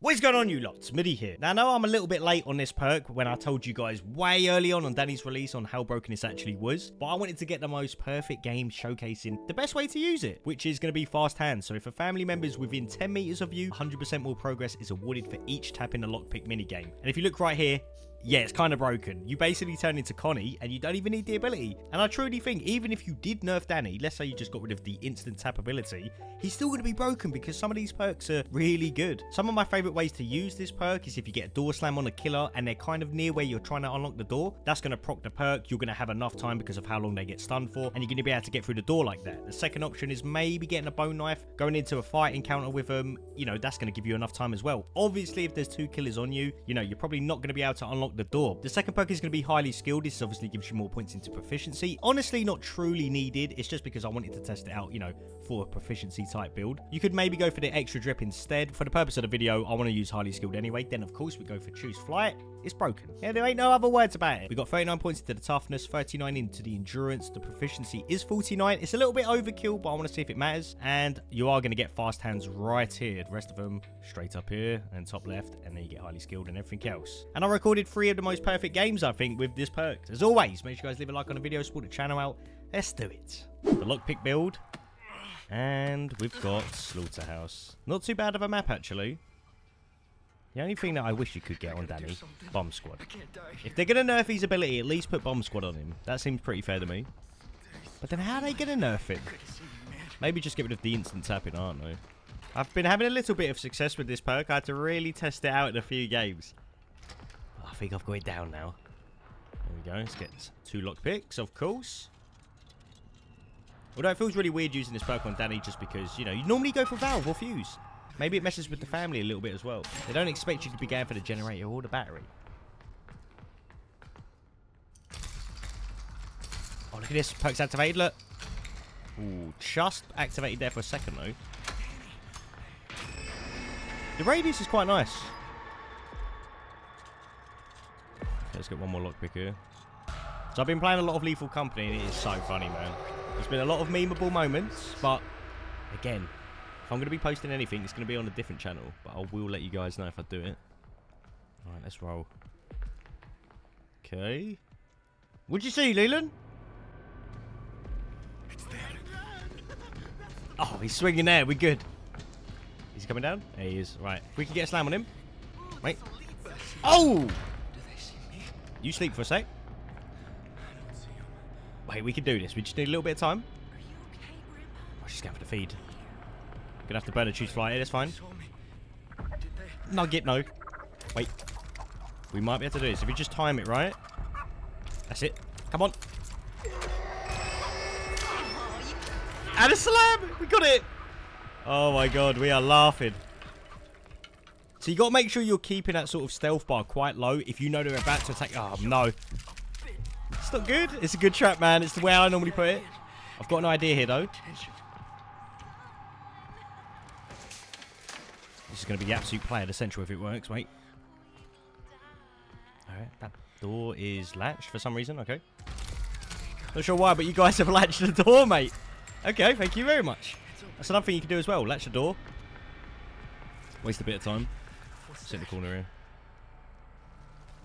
What is going on you lots? Middi here. Now I know I'm a little bit late on this perk when I told you guys way early on on Danny's release on how broken this actually was, but I wanted to get the most perfect game showcasing the best way to use it, which is going to be fast hands. So if a family member is within 10 meters of you, 100% more progress is awarded for each tap in the lockpick minigame. And if you look right here, yeah, it's kind of broken. You basically turn into Connie and you don't even need the ability. And I truly think even if you did nerf Danny, let's say you just got rid of the instant tap ability, he's still going to be broken because some of these perks are really good. Some of my favorite ways to use this perk is if you get a door slam on a killer and they're kind of near where you're trying to unlock the door, that's going to proc the perk. You're going to have enough time because of how long they get stunned for and you're going to be able to get through the door like that. The second option is maybe getting a bone knife, going into a fight encounter with them, you know, that's going to give you enough time as well. Obviously, if there's two killers on you, you know, you're probably not going to be able to unlock the door. The second perk is going to be highly skilled. This obviously gives you more points into proficiency. Honestly, not truly needed. It's just because I wanted to test it out, you know, for a proficiency type build. You could maybe go for the extra drip instead. For the purpose of the video, I want to use highly skilled anyway. Then, of course, we go for choose flight. It's broken. Yeah, there ain't no other words about it. We got 39 points into the toughness, 39 into the endurance. The proficiency is 49. It's a little bit overkill, but I want to see if it matters. And you are going to get fast hands right here. The rest of them straight up here and top left. And then you get highly skilled and everything else. And I recorded three of the most perfect games, I think, with this perk. As always, make sure you guys leave a like on the video, support the channel out. Let's do it. The lockpick build. And we've got Slaughterhouse. Not too bad of a map, actually. The only thing that I wish you could get on Danny, Bomb Squad. If they're going to nerf his ability, at least put Bomb Squad on him. That seems pretty fair to me. But then how are they going to nerf it? Maybe just get rid of the instant tapping, don't they? I've been having a little bit of success with this perk. I had to really test it out in a few games. I think I've got it down now. There we go. Let's get two lockpicks, of course. Although it feels really weird using this perk on Danny just because, you know, you normally go for Valve or Fuse. Maybe it messes with the family a little bit as well. They don't expect you to be going for the generator or the battery. Oh, look at this. Perk's activated, look. Ooh, just activated there for a second, though. The radius is quite nice. Let's get one more lockpick here. So I've been playing a lot of Lethal Company, and it is so funny, man. There's been a lot of memeable moments, but again, if I'm going to be posting anything, it's going to be on a different channel. But I will let you guys know if I do it. Alright, let's roll. Okay. What'd you see, Leland? Oh, he's swinging there. We're good. Is he coming down? There he is. Right. We can get a slam on him. Wait. Oh! You sleep for a sec. Wait, we can do this. We just need a little bit of time. Oh, she's going for the feed. Gonna have to burn a choose fly here. That's fine. Nugget, no. Wait. We might be able to do this. If we just time it right. That's it. Come on. And a slam! We got it! Oh my god, we are laughing. So you got to make sure you're keeping that sort of stealth bar quite low if you know they're about to attack. Oh, no. It's not good. It's a good trap, man. It's the way I normally put it. I've got an idea here, though. This is going to be the absolute play at the central if it works. Wait. Alright, that door is latched for some reason. Okay. Not sure why, but you guys have latched the door, mate. Okay, thank you very much. That's another thing you can do as well. Latch the door. Waste a bit of time. Sit in the corner here.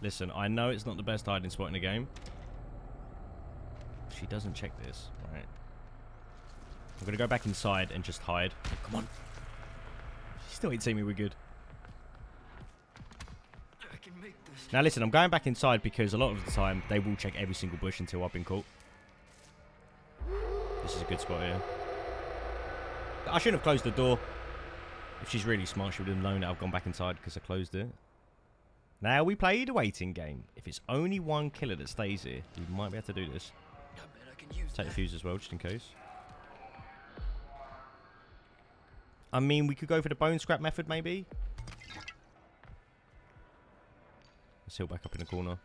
Listen, I know it's not the best hiding spot in the game. She doesn't check this. Right. I'm going to go back inside and just hide. Come on. She still ain't seen me. We're good. Now listen, I'm going back inside because a lot of the time they will check every single bush until I've been caught. This is a good spot here. I shouldn't have closed the door. If she's really smart, she would have known that I've gone back inside because I closed it. Now we play the waiting game. If it's only one killer that stays here, we might be able to do this. Take the fuse as well, just in case. I mean, we could go for the bone scrap method, maybe. Let's heal back up in the corner.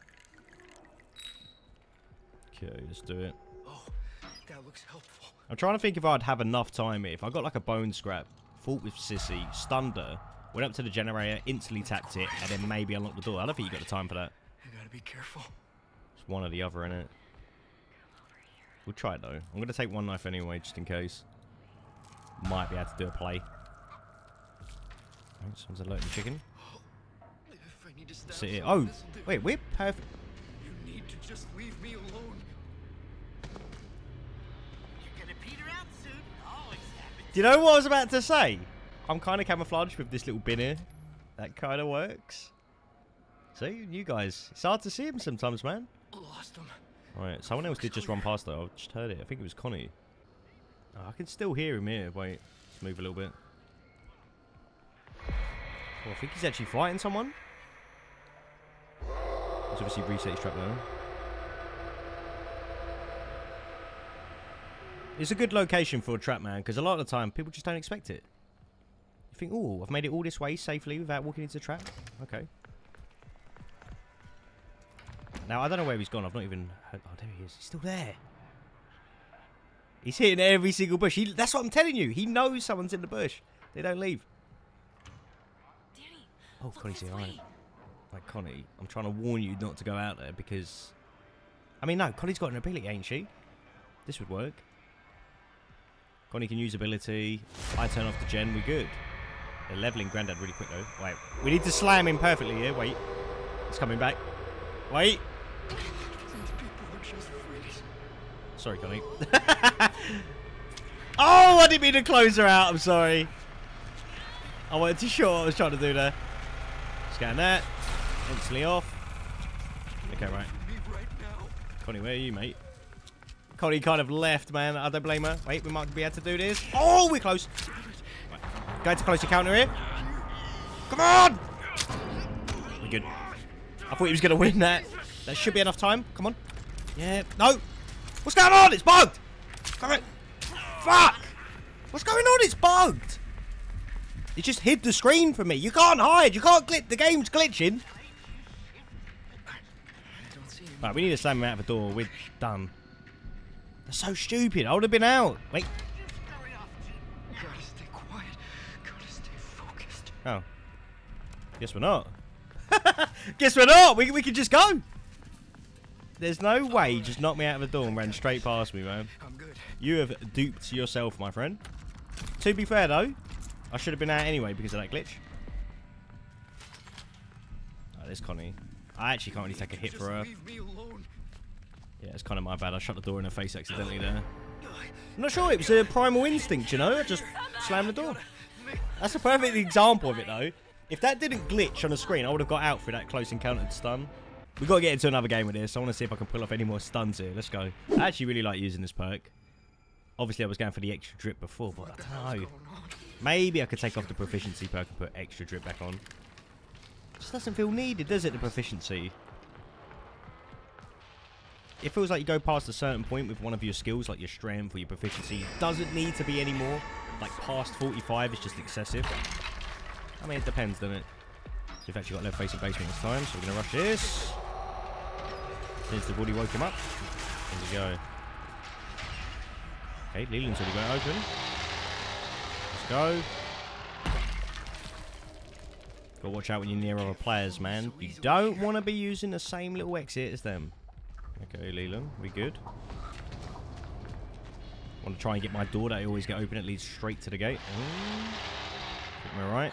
Okay, let's do it. Oh, that looks helpful. I'm trying to think if I'd have enough time here. If I got like a bone scrap, fought with Sissy, stunned her, went up to the generator, instantly tapped it, and then maybe unlocked the door. I don't think you got the time for that. I gotta be careful. It's one or the other, in it. We'll try it though. I'm going to take one knife anyway, just in case. Might be able to do a play. Right, someone's alerting chicken. Oh, need to stab Sit here. Oh, wait, we're perfect. You need to just leave me alone. You're gonna peter out soon. Always happens. Do you know what I was about to say? I'm kind of camouflaged with this little bin here. That kind of works. See, you guys, it's hard to see him sometimes, man. Lost him. Right, someone else did just run past though. I just heard it. I think it was Connie. Oh, I can still hear him here. Wait, let's move a little bit. Oh, I think he's actually fighting someone. He's obviously reset his trap now. It's a good location for a trap man because a lot of the time people just don't expect it. You think, oh, I've made it all this way safely without walking into a trap. Okay. Now, I don't know where he's gone. I've not even... Heard... Oh, there he is. He's still there. He's hitting every single bush. He, that's what I'm telling you. He knows someone's in the bush. They don't leave. Danny, Oh, Connie's here. way. Right. Like, Connie, I'm trying to warn you not to go out there because... I mean, no, Connie's got an ability, ain't she? This would work. Connie can use ability. I turn off the gen. We're good. They're leveling Grandad really quick, though. Wait. We need to slam him perfectly here. Wait. He's coming back. Wait. These people are just freaks. Sorry, Connie. oh, I didn't mean to close her out. I'm sorry. I wanted too show what I was trying to do there. Scan that. Instantly off. Okay, right. Me right now. Connie, where are you, mate? Connie kind of left, man. I don't blame her. Wait, we might be able to do this. Oh, we're close. Right. Going to close your counter here. Come on! We're good. I thought he was going to win that. That should be enough time. Come on. Yeah. No. What's going on? It's bugged. Come on. Fuck. What's going on? It's bugged. It just hid the screen from me. You can't hide. You can't glitch. The game's glitching. I don't see him. Right, we need to slam him out of the door. We're done. They're so stupid. I would have been out. Wait. Gotta stay quiet. Gotta stay focused. Oh. Guess we're not. Guess we're not. We, we can just go. There's no way you just knocked me out of the door and ran straight past me, man. I'm good. You have duped yourself, my friend. To be fair, though, I should have been out anyway because of that glitch. Oh, there's Connie. I actually can't really take a hit for her. leave me alone. Yeah, it's kind of my bad. I shut the door in her face accidentally there. I'm not sure. It was a primal instinct, you know? I just slammed the door. That's a perfect example of it, though. If that didn't glitch on the screen, I would have got out for that close encounter stun. We've got to get into another game with this. I want to see if I can pull off any more stuns here. Let's go. I actually really like using this perk. Obviously, I was going for the extra drip before, but I don't know. Maybe I could take off the proficiency perk and put extra drip back on. Just doesn't feel needed, does it, the proficiency? It feels like you go past a certain point with one of your skills, like your strength or your proficiency. It doesn't need to be anymore. Like past 45 is just excessive. I mean, it depends, doesn't it? We've actually got left facing basement this time, so we're going to rush this. Since they've already woke him up. Here we go. Okay, Leland's already it open. Let's go. Gotta watch out when you're near other players, man. You don't want to be using the same little exit as them. Okay, Leland, we good? Want to try and get my door that I always get open. It leads straight to the gate. Mm. Think we're right.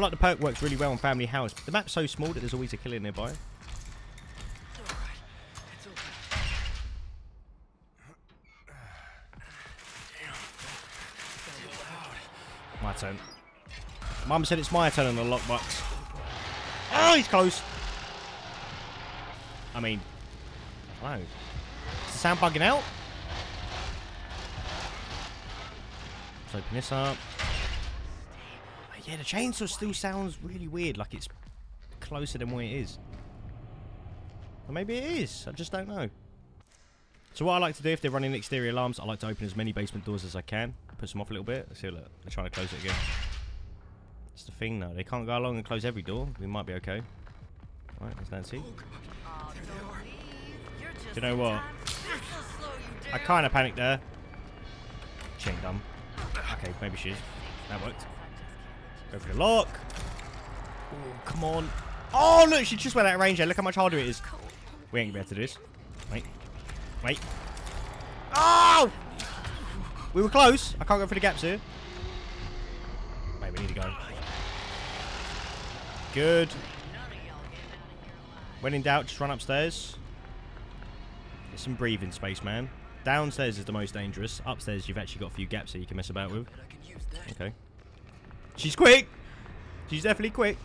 Feel like the perk works really well on Family House. but The map's so small that there's always a killer nearby. It's alright. It's okay. My turn. Mum said it's my turn on the lockbox. Oh, he's close. I mean, I don't know. Is the sound bugging out? Let's open this up. Yeah, the chainsaw still sounds really weird, like it's closer than what it is. Or maybe it is. I just don't know. So what I like to do if they're running exterior alarms, I like to open as many basement doors as I can. Push them off a little bit. Let's see, look. They're trying to close it again. That's the thing, though. They can't go along and close every door. We might be okay. Alright, there's Nancy. Oh, don't leave. You're just You know what? time. This'll slow you I kind of panicked there. She ain't dumb. Okay, maybe she is. That worked. Go for the lock. Oh, come on. Oh, look, she just went out of range there. Look how much harder it is. We ain't going to be able to do this. Wait. Wait. Oh! We were close. I can't go through the gaps here. Wait, we need to go. Good. When in doubt, just run upstairs. Get some breathing space, man. Downstairs is the most dangerous. Upstairs, you've actually got a few gaps that you can mess about with. Okay. She's quick. She's definitely quick.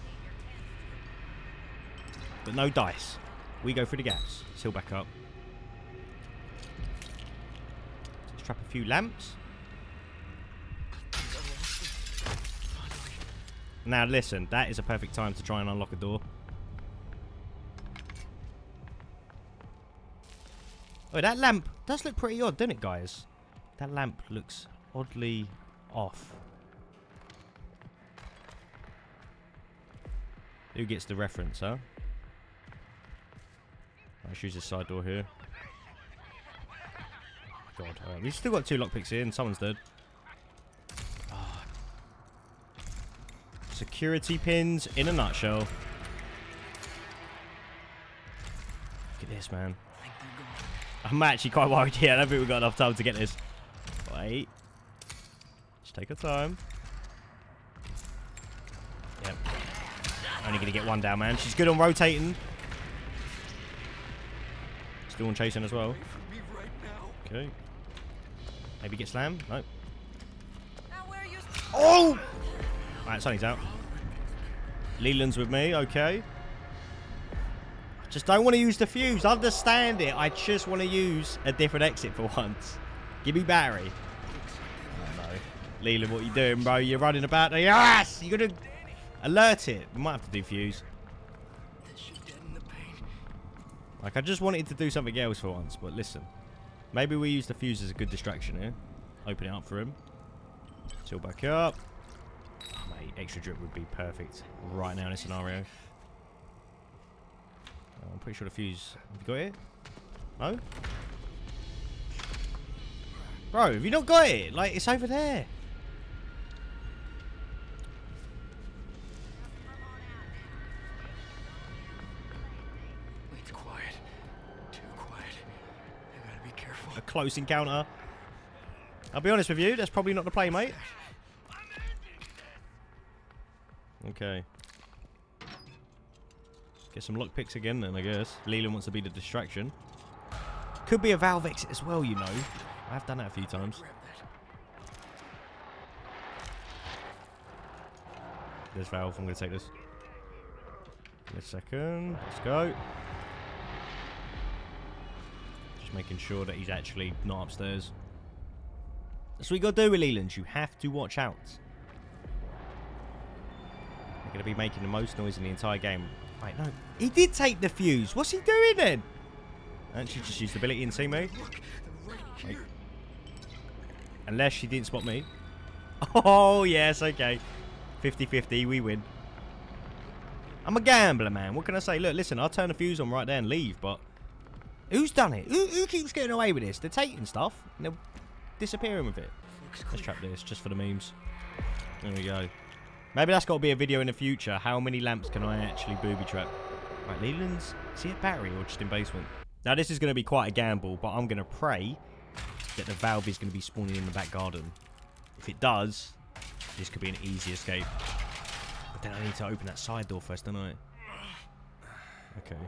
But no dice. We go through the gaps. Still back up. Let's trap a few lamps. Now listen, that is a perfect time to try and unlock a door. Oh, that lamp does look pretty odd, doesn't it, guys? That lamp looks oddly off. Who gets the reference, huh? Let's use this side door here. Oh god, alright, we've still got two lockpicks here and someone's dead. Ah. Security pins in a nutshell. Look at this, man. I'm actually quite worried here. I don't think we've got enough time to get this. Wait. Just take our time. Only going to get one down, man. She's good on rotating. Still on chasing as well. For me right now. Okay. Maybe get slammed? No. Now where are you? Oh! Alright, Sonny's out. Leland's with me, okay. I just don't want to use the fuse. Understand it. I just want to use a different exit for once. Give me battery. Oh no. Leland, what you doing, bro? You're running about the ass! You're gonna alert it. We might have to do fuse. That should deaden the pain. Like, I just wanted to do something else for once, but listen. Maybe we use the fuse as a good distraction here. Open it up for him. Chill back up. Mate, extra drip would be perfect right now in this scenario. Oh, I'm pretty sure the fuse... Have you got it? No? Bro, have you not got it? Like, it's over there. Close encounter. I'll be honest with you, that's probably not the play, mate. Okay. Get some lockpicks again then, I guess. Leland wants to be the distraction. Could be a valve exit as well, you know. I have done that a few times. There's valve, I'm going to take this. In a second. Let's go. Making sure that he's actually not upstairs. That's what you got to do with Leland. You have to watch out. You're going to be making the most noise in the entire game. Wait, no. He did take the fuse. What's he doing then? And she just used ability and they're right Wait. Unless she didn't spot me. Oh, yes, okay. 50-50, we win. I'm a gambler, man. What can I say? Look, listen, I'll turn the fuse on right there and leave, but... Who's done it? Who, who keeps getting away with this? They're taking stuff, and they're disappearing with it. Let's trap this, just for the memes. There we go. Maybe that's got to be a video in the future. How many lamps can I actually booby trap? Right, Leland's... Is he at battery or just in basement? Now, this is going to be quite a gamble, but I'm going to pray that the valve is going to be spawning in the back garden. If it does, this could be an easy escape. But then I need to open that side door first, don't I? Okay.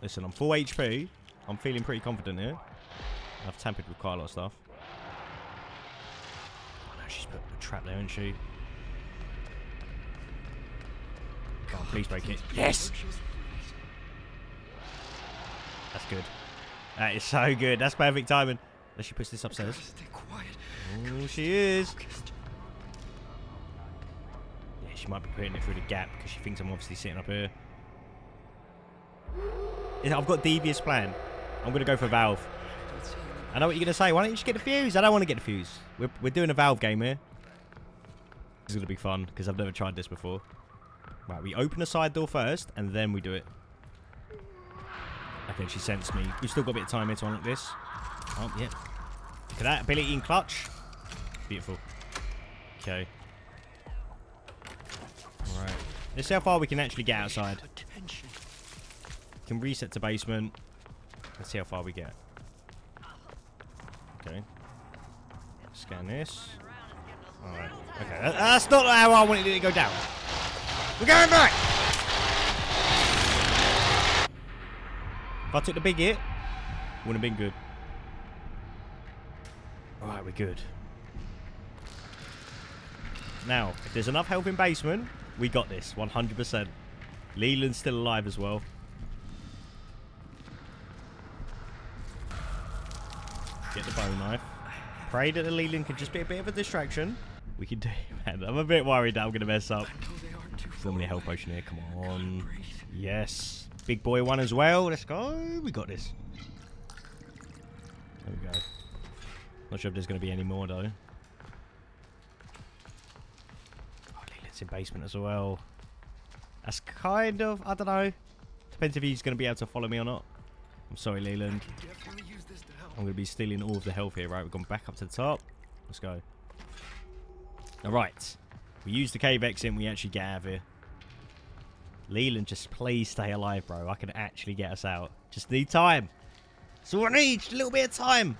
Listen, I'm full HP. I'm feeling pretty confident here. I've tampered with quite a lot of stuff. Oh no, she's put a trap there, isn't she? Come on, please break it. Yes! That's good. That is so good. That's perfect timing. Unless she puts this upstairs. Stay quiet. Oh, she is. Yeah, she might be putting it through the gap because she thinks I'm obviously sitting up here. I've got devious plan. I'm going to go for Valve. I know what you're going to say. Why don't you just get the fuse? I don't want to get the fuse. We're, we're doing a Valve game here. This is going to be fun because I've never tried this before. Right, we open the side door first and then we do it. Okay, she sensed me. We've still got a bit of time here to unlock this. Oh, yeah. Look at that. Ability in clutch. Beautiful. Okay. Alright. Let's see how far we can actually get outside. Can reset to basement. Let's see how far we get. Okay. Scan this. Alright. Okay. That's not how I wanted it to go down. We're going back! If I took the big hit, wouldn't have been good. Alright, we're good. Now, if there's enough health in basement, we got this, 100%. Leland's still alive as well. Bone knife. Pray that the Leland can just be a bit of a distraction. We can do it, man. I'm a bit worried that I'm going to mess up. Far Somebody health potion here, come on. Yes. Big boy one as well. Let's go. We got this. There we go. Not sure if there's going to be any more though. Oh, in basement as well. That's kind of, I don't know. Depends if he's going to be able to follow me or not. I'm sorry, Leland. I'm going to be stealing all of the health here, right? We've gone back up to the top. Let's go. Alright. We use the exit and we actually get out of here. Leland, just please stay alive, bro. I can actually get us out. Just need time. All I need. Just a little bit of time.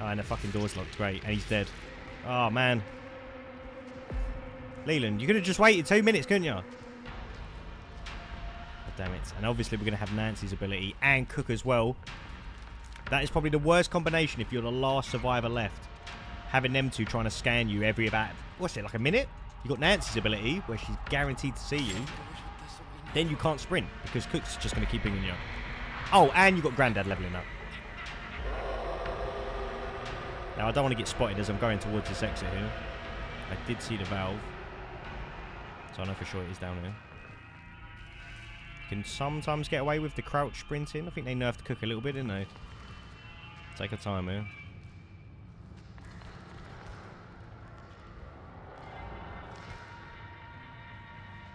Oh, and the fucking door's locked. Great. And he's dead. Oh, man. Leland, you could have just waited two minutes, couldn't you? Damn it. And obviously we're going to have Nancy's ability and Cook as well. That is probably the worst combination if you're the last survivor left. Having them two trying to scan you every about, what's it, like a minute? you got Nancy's ability where she's guaranteed to see you. Then you can't sprint because Cook's just going to keep pinging you. Oh, and you've got Grandad leveling up. Now, I don't want to get spotted as I'm going towards this exit here. I did see the valve. So I know for sure it is down here. Can sometimes get away with the crouch sprinting. I think they nerfed the Cook a little bit, didn't they? Take a time here.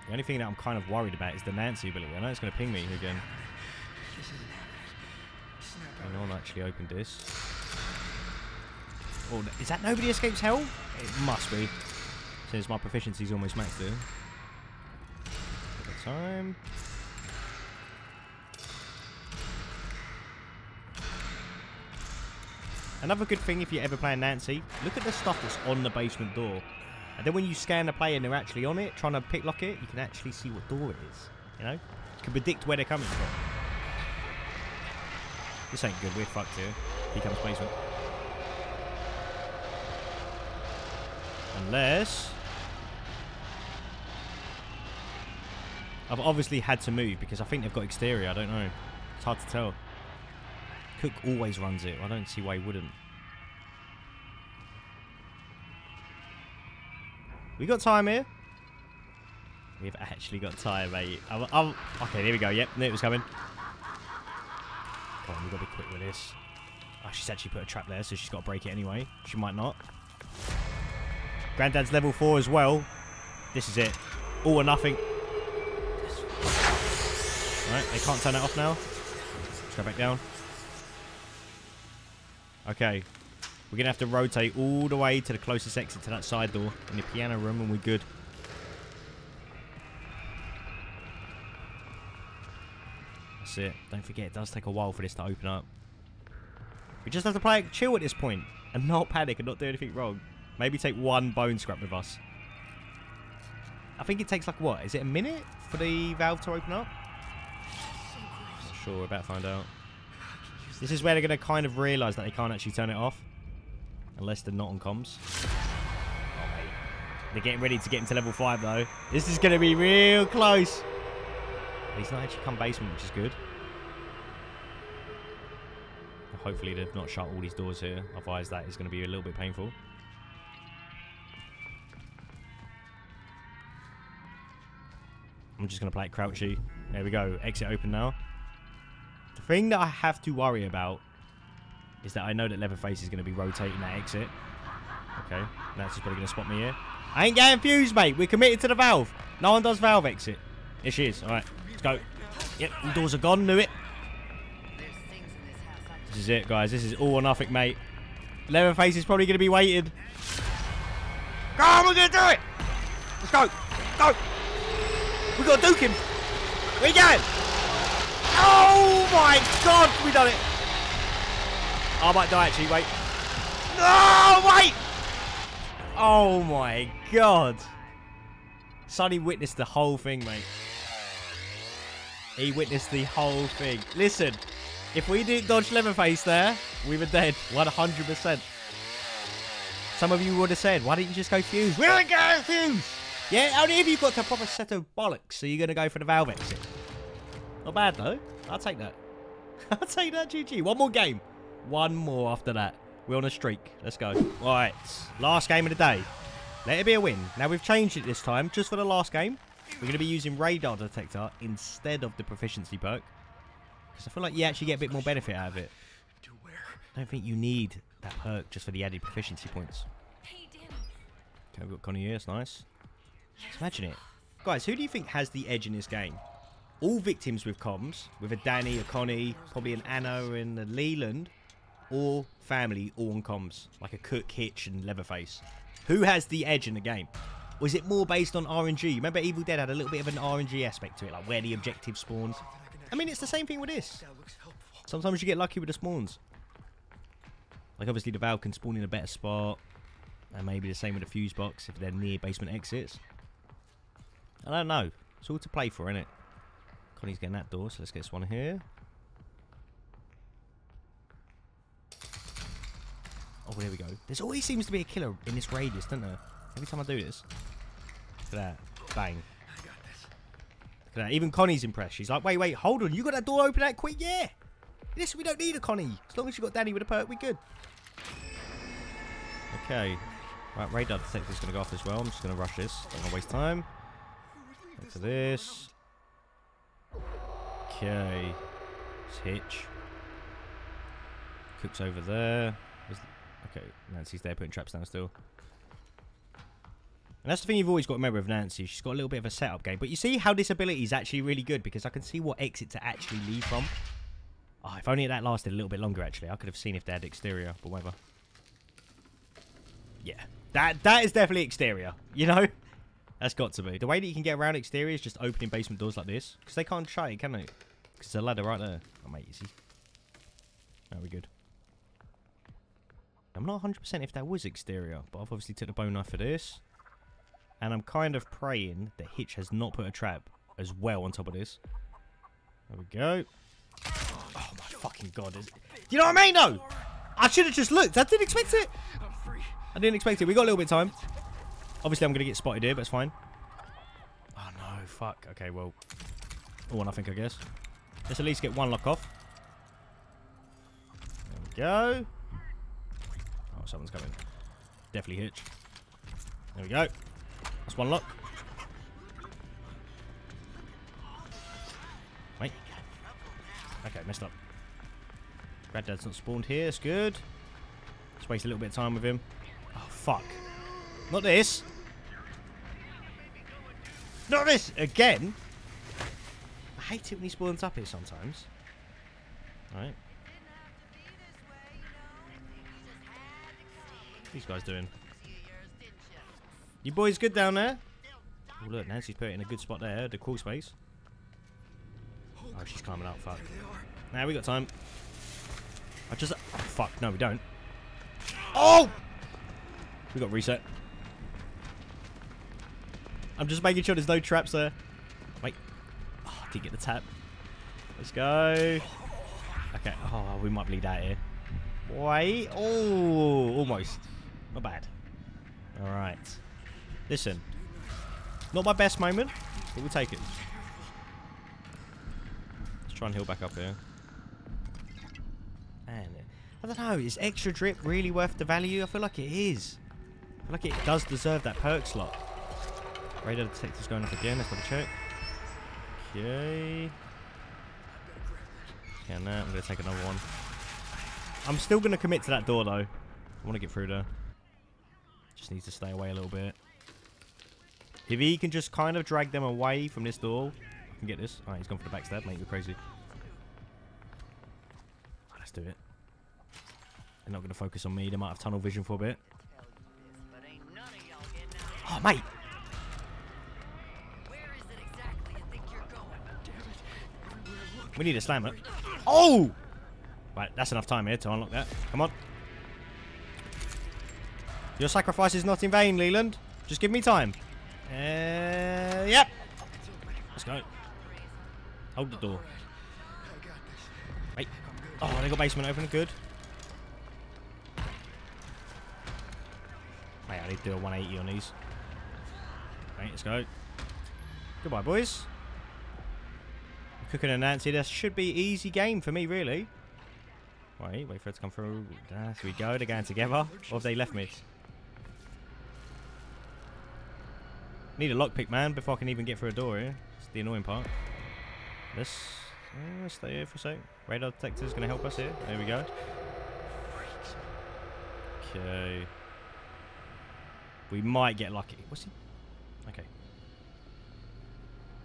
The only thing that I'm kind of worried about is the Nancy ability. I know it's going to ping me again. This isn't happening. Snap out. No one actually opened this. Oh, is that nobody escapes hell? It must be. Since my proficiency's almost maxed here. Take the time. Another good thing if you're ever playing Nancy, look at the stuff that's on the basement door. And then when you scan the player and they're actually on it, trying to picklock it, you can actually see what door it is. You know? You can predict where they're coming from. This ain't good, we're fucked here. He comes basement. Unless... I've obviously had to move because I think they've got exterior, I don't know. It's hard to tell. Cook always runs it, I don't see why he wouldn't. We got time here. We've actually got time, mate. I'm, I'm, okay, there we go. Yep, knew it was coming. Come on, we've got to be quick with this. Oh, she's actually put a trap there, so she's got to break it anyway. She might not. Granddad's level 4 as well. This is it. All or nothing. Right, they can't turn it off now. Let's go back down. Okay. We're going to have to rotate all the way to the closest exit to that side door in the piano room and we're good. That's it. Don't forget, it does take a while for this to open up. We just have to play chill at this point and not panic and not do anything wrong. Maybe take one bone scrap with us. I think it takes like what? Is it a minute for the valve to open up? Not sure. We're about to find out. This is where they're going to kind of realise that they can't actually turn it off. Unless they're not on comms. They're getting ready to get into level 5, though. This is going to be real close. He's not actually come basement, which is good. Hopefully they've not shut all these doors here. Otherwise that is going to be a little bit painful. I'm just going to play it crouchy. There we go. Exit open now. Thing that I have to worry about is that I know that Leatherface is going to be rotating that exit. Okay. That's probably going to spot me here. I ain't getting fused, mate. We're committed to the valve. No one does valve exit. Here she is. All right. Let's go. Yep. The doors are gone. Knew it. This is it, guys. This is all or nothing, mate. Leatherface is probably going to be waiting. Come on, we're going to do it. Let's go. Go. we got to duke him. Where you going? My God. We done it. I might die actually, wait. No, wait! Oh my god. Sonny witnessed the whole thing, mate. He witnessed the whole thing. Listen, if we didn't dodge Leatherface there, we were dead. 100%. Some of you would have said, why didn't you just go fuse? We're going fuse! Yeah, only if you've got a proper set of bollocks, so you're going to go for the valve exit. Not bad, though. I'll take that. I'll take that, GG. One more game. One more after that. We're on a streak. Let's go. All right. Last game of the day. Let it be a win. Now, we've changed it this time, just for the last game. We're going to be using Radar Detector instead of the Proficiency perk. Because I feel like you actually get a bit more benefit out of it. I don't think you need that perk just for the added proficiency points. Okay, we've got Connie here. It's nice. Just imagine it. Guys, who do you think has the edge in this game? All victims with comms, with a Danny, a Connie, probably an Anna and a Leland, or family all on comms, like a Cook, Hitch, and Leatherface. Who has the edge in the game? Is it more based on RNG? Remember Evil Dead had a little bit of an RNG aspect to it, like where the objective spawns. I mean, it's the same thing with this. Sometimes you get lucky with the spawns. Like obviously the Valve can spawn in a better spot. And maybe the same with the fuse box if they're near basement exits. I don't know. It's all to play for, isn't it? Connie's getting that door, so let's get this one here. Oh, there we go. There's always seems to be a killer in this radius, doesn't there? Every time I do this. Look at that. Bang. Look at that. Even Connie's impressed. She's like, wait, wait, hold on. You got that door open that quick? Yeah. This, we don't need a Connie. As long as you got Danny with a perk, we're good. Okay. Right, radar detector's going to go off as well. I'm just going to rush this. Don't want to waste time. For this. Okay. It's Hitch. Cook's over there. Okay, Nancy's there putting traps down still. And that's the thing you've always got to remember with Nancy. She's got a little bit of a setup game. But you see how this ability is actually really good because I can see what exit to actually leave from. Oh, if only that lasted a little bit longer, actually. I could have seen if they had exterior, but whatever. Yeah. That That is definitely exterior, you know? That's got to be. The way that you can get around exterior is just opening basement doors like this. Because they can't shut it, can they? Because a ladder right there. Oh, mate, you see? Are we good? I'm not 100% if that was exterior, but I've obviously took the bone knife for this. And I'm kind of praying that Hitch has not put a trap as well on top of this. There we go. Oh my fucking god. You know what I mean though? I should have just looked. I didn't expect it. I didn't expect it. We got a little bit of time. Obviously I'm going to get spotted here, but it's fine. Oh no, fuck. Okay, well. All nothing, I guess. Let's at least get one lock off. There we go. Oh, someone's coming. Definitely Hitch. There we go. That's one lock. Wait. Okay, messed up. Granddad's not spawned here. It's good. Let's waste a little bit of time with him. Oh, fuck. Not this. Not this again. Hate it when he spawns up here sometimes. Alright. These guys doing? You boys good down there? Oh look, Nancy's put it in a good spot there, the crawl space. Oh, she's climbing up, fuck. Now we got time. I just... Oh, fuck, no we don't. Oh! We got reset. I'm just making sure there's no traps there. Did get the tap. Let's go. Okay. Oh, we might bleed out here. Wait. Oh, almost. Not bad. All right. Listen. Not my best moment, but we'll take it. Let's try and heal back up here. And I don't know, is extra drip really worth the value? I feel like it is. I feel like it does deserve that perk slot. Radar detector's going off again, let's double check. Okay. Yeah, no, I'm going to take another one. I'm still going to commit to that door though. I want to get through there. Just needs to stay away a little bit. If he can just kind of drag them away from this door, I can get this. Alright, he's gone for the backstab, mate. You're crazy. Ah, let's do it. They're not going to focus on me. They might have tunnel vision for a bit. But ain't none of y'all getting out. Oh, mate. We need to slam it. Oh! Right, that's enough time here to unlock that. Come on. Your sacrifice is not in vain, Leland. Just give me time. Uh, yep. Let's go. Hold the door. I got this. Wait. Oh, they got basement open. Good. Wait, I need to do a 180 on these. Right, let's go. Goodbye, boys. Cooking and Nancy. This should be easy game for me, really. Wait, wait for it to come through. There we go. They're going together. Or have they left me? Need a lockpick, man, before I can even get through a door here. It's the annoying part. This. Uh, stay here for a sec. Radar detector's going to help us here. There we go. Okay. We might get lucky. What's he? Okay.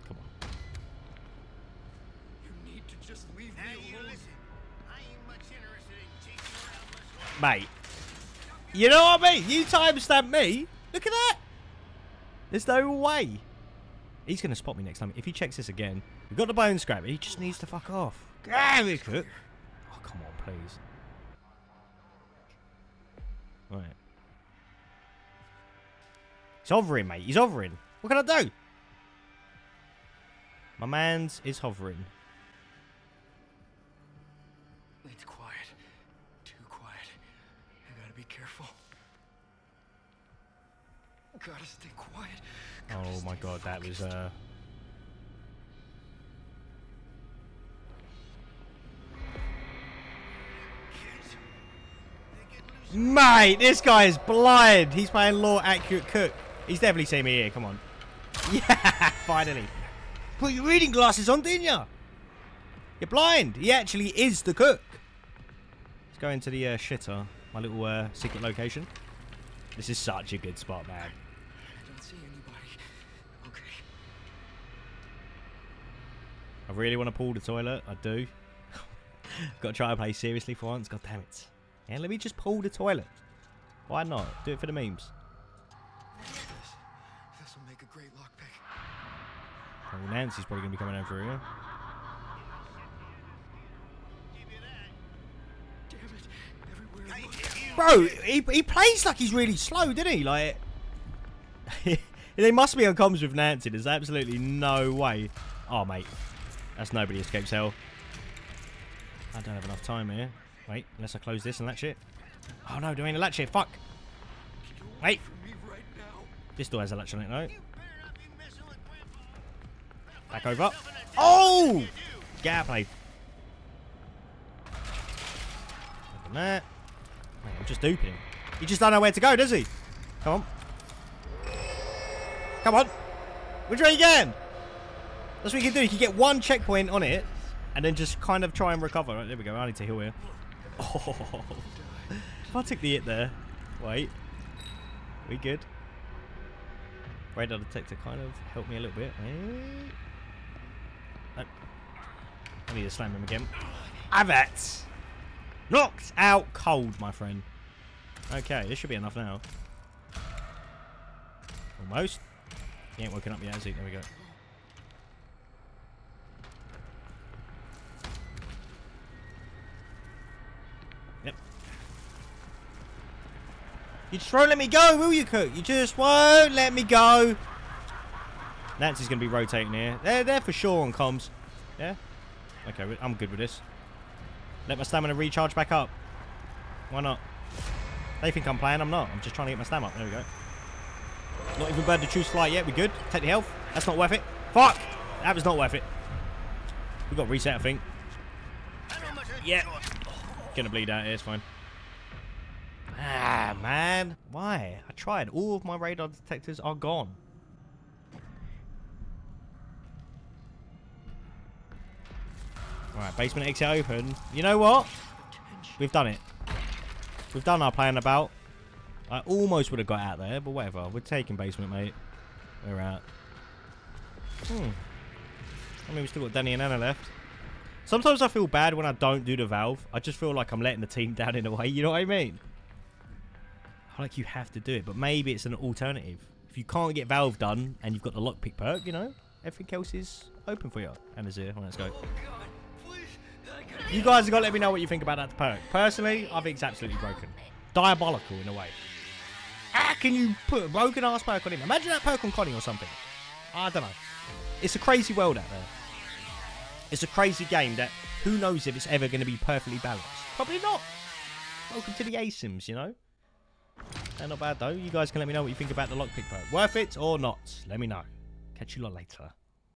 Come on. You need to just leave Now me you alone. listen. I ain't much interested in chasing around much Mate. You know what I mean? You timestamp me. Look at that. There's no way. He's going to spot me next time. If he checks this again, we've got the bone scrap. He just needs to fuck off. Damn it, Cook. Oh, come on, please. Right. He's hovering, mate. He's hovering. What can I do? My man's is hovering. Oh my god, that was uh. Mate, this guy is blind. He's playing lore accurate cook. He's definitely seen me here. Come on. Yeah, finally. Put your reading glasses on, didn't you? You're blind. He actually is the cook. Let's go into the uh, shitter, my little uh, secret location. This is such a good spot, man. I really want to pull the toilet. I do. Got to try and play seriously for once. God damn it. Yeah, let me just pull the toilet. Why not? Do it for the memes. This, will make a great lockpick. Oh, Nancy's probably going to be coming over here. Give you that. Damn it! Everywhere I Hey, look. if you Bro, he, he plays like he's really slow, didn't he? Like, they must be on comms with Nancy. There's absolutely no way. Oh, mate. That's nobody escapes hell. I don't have enough time here. Wait, unless I close this and that shit. Oh, no, doing a latch here. Fuck. Wait. This door has a latch on it, no? Back over. Oh! Get out, play. Open that. I'm just duping him. He just don't know where to go, does he? Come on. Come on. Which way going? That's what you can do. You can get one checkpoint on it and then just kind of try and recover. Right, there we go. I need to heal here. Oh. If I took the hit there. Wait. We good? Radar detector kind of helped me a little bit. Eh? Oh. I need to slam him again. Have it! Knocked out cold, my friend. Okay, this should be enough now. Almost. He ain't woken up yet, has he? There we go. You just won't let me go, will you, Cook? You just won't let me go. Nancy's going to be rotating here. They're, they're for sure on comms. Yeah? Okay, I'm good with this. Let my stamina recharge back up. Why not? They think I'm playing, I'm not. I'm just trying to get my stamina up. There we go. Not even bad to choose flight yet. We're good? Take the health. That's not worth it. Fuck! That was not worth it. we got reset, I think. Yeah. Gonna bleed out here, it's fine. Ah, man. Why? I tried. All of my radar detectors are gone. Alright, basement exit open. You know what? We've done it. We've done our plan about. I almost would have got out there, but whatever. We're taking basement, mate. We're out. Hmm. I mean, we've still got Danny and Anna left. Sometimes I feel bad when I don't do the valve. I just feel like I'm letting the team down in a way. You know what I mean? Like you have to do it, but maybe it's an alternative. If you can't get valve done and you've got the lockpick perk, you know, everything else is open for you. Here. Well, let's go. Oh God! Please! You guys have got to let me know what you think about that perk. Personally, I think it's absolutely broken. Diabolical in a way. How can you put a broken ass perk on him? Imagine that perk on Connie or something. I don't know. It's a crazy world out there. It's a crazy game that who knows if it's ever going to be perfectly balanced. Probably not. Welcome to the ASIMs, you know? They're not bad though. You guys can let me know what you think about the lockpick perk. Worth it or not? Let me know. Catch you lot later.